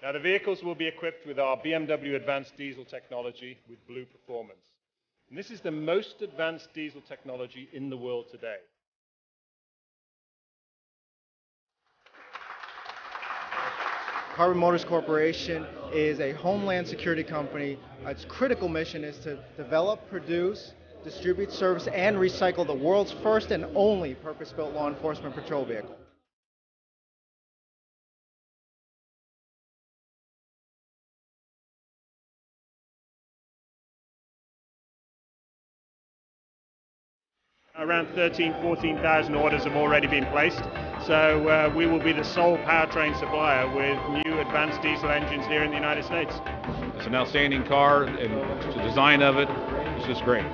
Now, the vehicles will be equipped with our BMW advanced diesel technology with Blue Performance. And this is the most advanced diesel technology in the world today. Carbon Motors Corporation is a homeland security company. Its critical mission is to develop, produce, distribute, service, and recycle the world's first and only purpose-built law enforcement patrol vehicle. Around 13, 14,000 orders have already been placed. So uh, we will be the sole powertrain supplier with new advanced diesel engines here in the United States. It's an outstanding car, and the design of it is just great.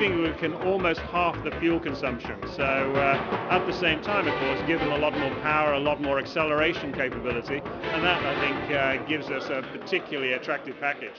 We can almost half the fuel consumption. So uh, at the same time, of course, give them a lot more power, a lot more acceleration capability, and that I think uh, gives us a particularly attractive package.